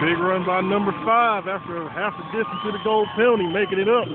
Big run by number five after half the distance to the gold penalty, making it up.